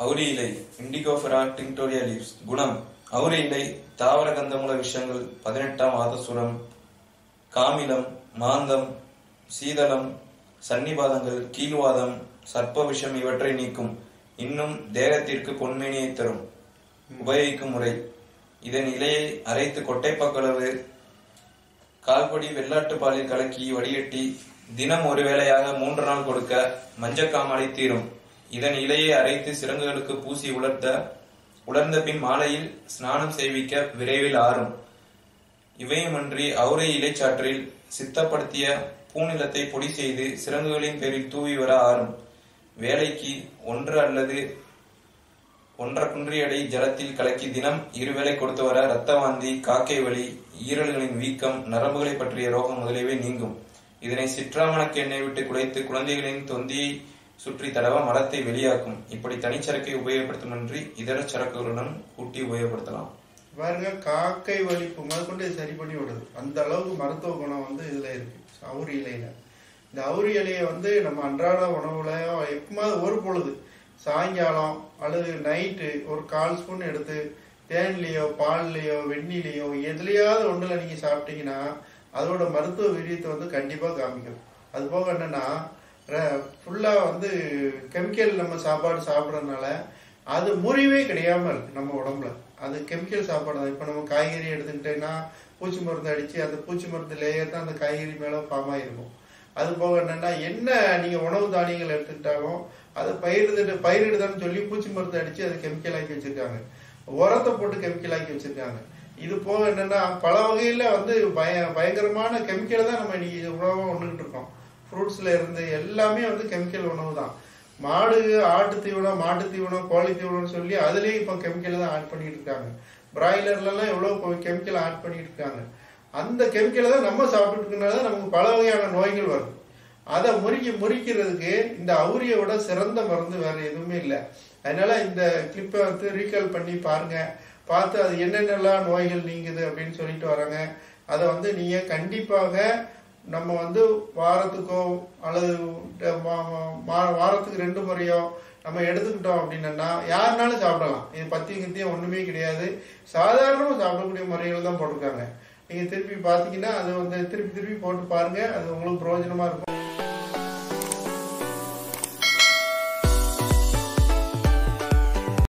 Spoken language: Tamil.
அவுரி இலை இண்டிகோஃபெரா டிங்டோரியா லீவ்ஸ் குணம். அவுரி இலை தாவர கந்தமூல விஷயங்கள் பதினெட்டாம் ஆதசுரம். காமிலம் மாந்தம் சீதளம் சன்னிபாதங்கள் கீழ்வாதம் சர்ப்ப விஷம் இவற்றை நீக்கும். இன்னும் தேகத்திற்கு பொன்மேனியை தரும். உபயோகிக்கும் முறை. இதன் இலையை அரைத்து கொட்டைப்பக்களவு கால்படி வெள்ளாட்டு பாலில் கலக்கி வடிகட்டி தினம் ஒரு வேளையாக மூன்று நாள் கொடுக்க மஞ்சக்காமலை தீரும். இதன் இலையை அரைத்து சிறங்குகளுக்கு பூசி உலர்த்த உலர்ந்த பின் மாலையில் ஸ்நானம் செய்விக்க விரைவில் ஆறும். இவையுமன்றி அவுரை இலைச்சாற்றில் சித்தப்படுத்திய பூநிலத்தை பொடி செய்து சிறங்குகளின் பேரில் தூவி வர ஆறும். வேலைக்கு ஒன்று அல்லது ஒன்றரை குன்றியடை ஜலத்தில் கலக்கி தினம் இருவேளை கொடுத்து வர இரத்த வாந்தி காக்கை வலி ஈரல்களின் வீக்கம் நரம்புகளை பற்றிய ரோகம் முதலியவை நீங்கும். இதனை சிற்றாமணக்கு எண்ணெய் விட்டு குழைத்து குழந்தைகளின் தொந்தியை சுற்றி தடவ மலத்தை வெளியாக்கும். இப்படி தனிச்சரக்கை உபயோகப்படுத்துமின்றி இதர சரக்குகளுடன் கூட்டி உபயோகப்படுத்தலாம். பாருங்க காக்கை வலிப்பு முதற்கொண்டு இது சரி பண்ணி விடுது. அந்த அளவுக்கு மருத்துவ குணம் வந்து இதுல இருக்கு. அவுரி இலையில. இந்த அவுரி இலையை வந்து நம்ம அன்றாட உணவுல எப்பமாவது ஒரு பொழுது சாயங்காலம் அல்லது நைட்டு ஒரு கால் ஸ்பூன் எடுத்து தேன்லேயோ பால்லையோ வெந்நிலையோ எதுலையாவது ஒன்றில் நீங்கள் சாப்பிட்டீங்கன்னா அதோட மருத்துவ வீரியத்தை வந்து கண்டிப்பாக காமிக்கும். அது போக என்னன்னா ஃபுல்லாக வந்து கெமிக்கல் நம்ம சாப்பாடு சாப்பிட்றதுனால அது முறிவே கிடையாமல் இருக்குது நம்ம உடம்புல. அது கெமிக்கல் சாப்பாடு தான். இப்போ நம்ம காய்கறி எடுத்துக்கிட்டேன்னா பூச்சி மருந்து அடித்து அந்த பூச்சி மருந்து லேயர் தான் அந்த காய்கறி மேலே ஃபார்மாக இருக்கும் அது போக என்னென்னா என்ன நீங்கள் உணவு தானியங்கள் எடுத்துக்கிட்டாலும் அதை பயிரிடு பயிரிடுதான்னு சொல்லி பூச்சி மருந்து அடித்து அதை கெமிக்கல் ஆக்கி வச்சுருக்காங்க. உரத்தை போட்டு கெமிக்கல் ஆக்கி வச்சுருக்காங்க. இது போக என்னென்னா பல வகையில் வந்து பய பயங்கரமான கெமிக்கலை தான் நம்ம இன்னைக்கு உணவாக உண்ணுகிட்டு ஃப்ரூட்ஸ்ல இருந்து எல்லாமே வந்து கெமிக்கல் உணவு தான் மாடு ஆட்டு தீவனம் மாட்டு தீவனம் கோழி தீவனம்னு சொல்லி அதுலயும் இப்போ கெமிக்கல் தான் ஆட் பண்ணிட்டு இருக்காங்க. பிராய்லர்லாம் எவ்வளோ கெமிக்கல் ஆட் பண்ணிட்டு இருக்காங்க. அந்த கெமிக்கலை தான் நம்ம சாப்பிட்டுருக்கனால தான் நமக்கு பல வகையான நோய்கள் வருது அதை முறிக்க முறிக்கிறதுக்கு இந்த அவுரியை விட சிறந்த மருந்து வேற எதுவுமே இல்லை. அதனால இந்த கிளிப்பை வந்து ரீகால் பண்ணி பாருங்க. பார்த்து அது என்னென்னலாம் நோய்கள் நீங்குது அப்படின்னு சொல்லிட்டு வராங்க. அதை வந்து நீங்க கண்டிப்பாக நம்ம வந்து வாரத்துக்கோ அல்லது வாரத்துக்கு ரெண்டு முறையோ நம்ம எடுத்துக்கிட்டோம் அப்படின்னா யாருனாலும் சாப்பிடலாம். இது பத்தியும் கித்தியும் ஒண்ணுமே கிடையாது. சாதாரணமாக சாப்பிடக்கூடிய முறைகள் தான் போட்டிருக்காங்க. நீங்க திருப்பி பாத்தீங்கன்னா அது வந்து திருப்பி திருப்பி போட்டு பாருங்க. அது உங்களுக்கு பிரயோஜனமா இருக்கும்.